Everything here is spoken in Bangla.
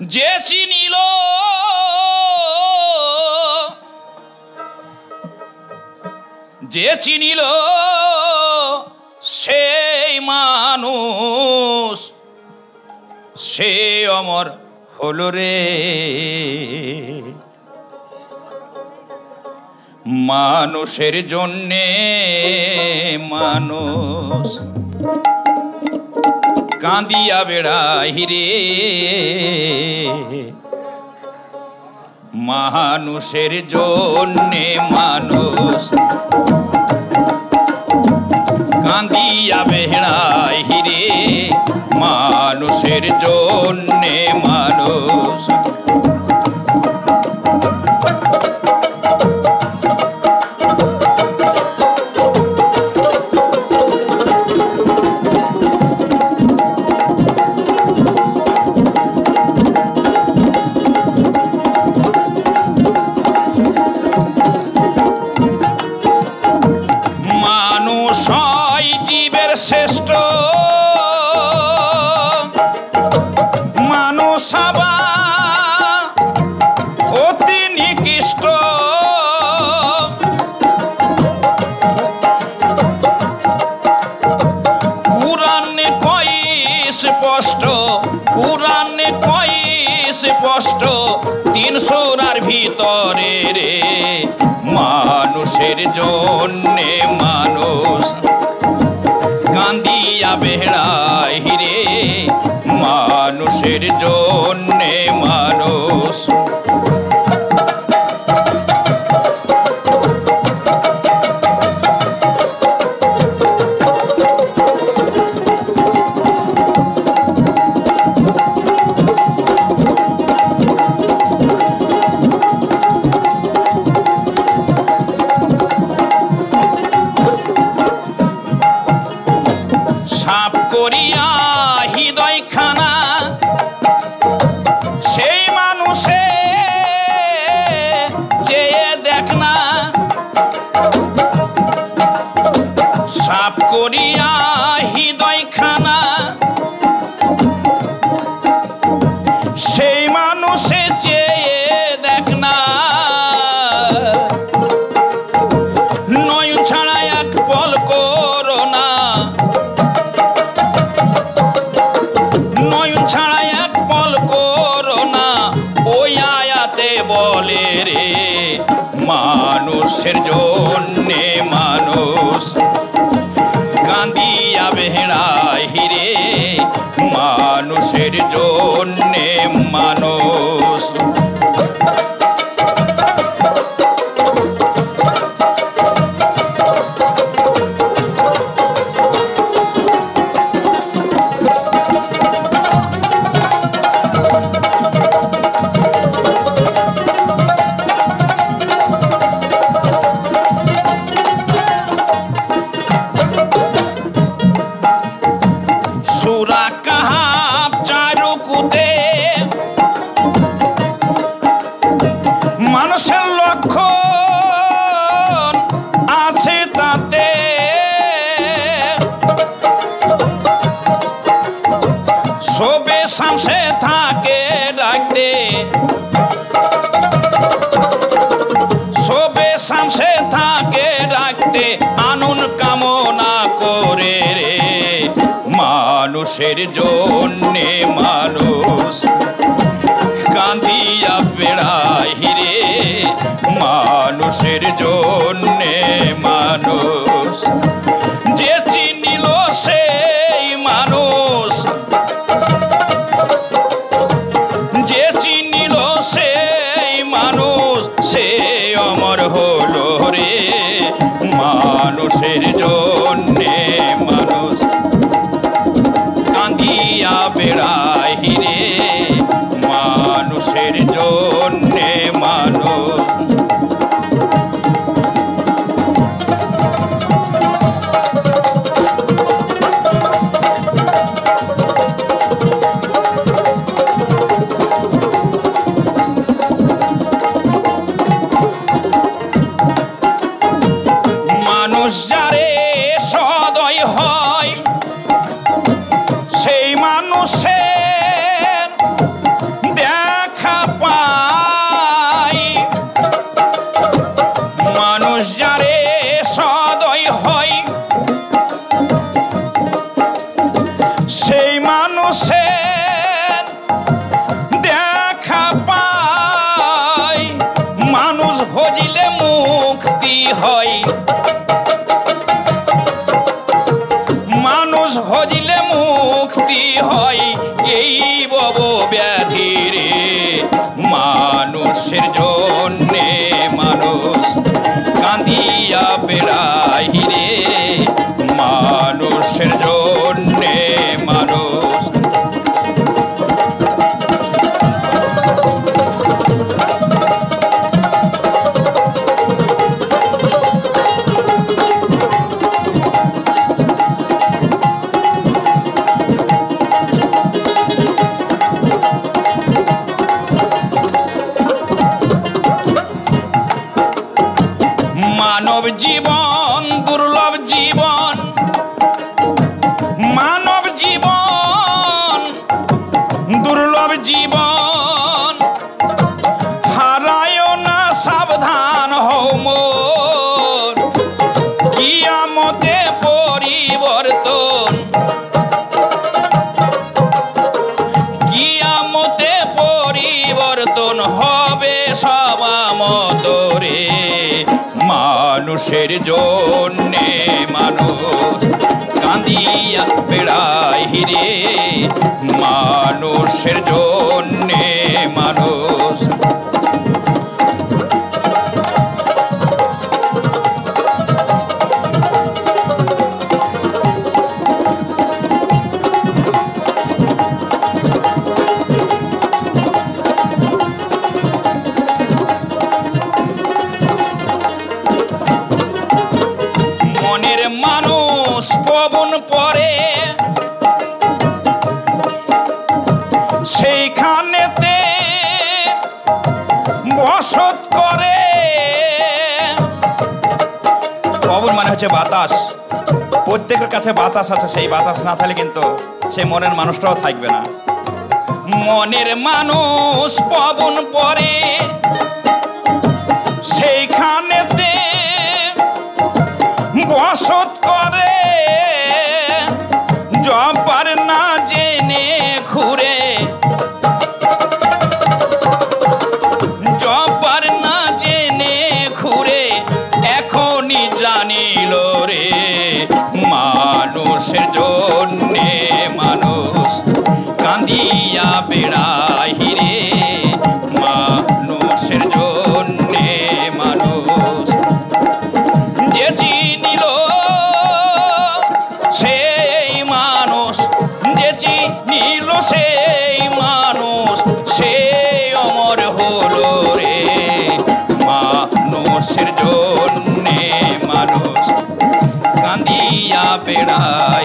যে চিনিল। যে চিনিল সেই মানুষ সে অমর হলো রে। মানুষের জন্যে মানুষ কাঁদিয়া বেড়াই রে মানুষের জন্যে মানুষ কাঁদিয়া বেড়াই রে মানুষের জন্যে মানুষ রে মানুষের জন্যে মানুষ। কান্দিয়া বেড়াই রে মানুষের জন্যে মানুষের জন্যে মানুষ গান্ধিয়া বেড়াই হিরে মানুষের জন্যে মানুষ মানুষের লক্ষ্য আছে তাতে। সবে সামসে থাকে ডাকতে। সবে সামসে থাকে ডাকতে, আনুন কামনা করে রে। মানুষের জন্যে মানুষ কান্দিয়া বেড়াই মানুষের জন্যে মানুষ। যে চিনিল সেই মানুষ। যে চিনিল সেই মানুষ, সে অমর হলো রে। মানুষের জন্যে মানুষ। কান্দিয়া বেড়াই 하 মুক্তি হয় এই বব ব্যাধি রে মানুষের জন্যে মানুষ কাঁদিয়া বেড়াই রে পরিবর্তন হবে সবামতরে মানুষের জন্যে মানুষ কাঁদিয়া বেড়াই রে মানুষের জন্যে মানুষ পরে সেইখানেতে বসত করে। পবন মানে হচ্ছে বাতাস। প্রত্যেকের কাছে বাতাস আছে, সেই বাতাস না থাকলে কিন্তু সেই মনের মানুষটাও থাকবে না। মনের মানুষ পবন পরে সেইখানেতে বসত করে কাঁদিয়া বেড়াই রে। মানুষের জন্যে মানুষ যে চিনিল, সেই মানুষ। যে চিনিল, সেই মানুষ। সে অমর হলো রে। মানুষের জন্যে মানুষ। কাঁদিয়া বেড়াই রে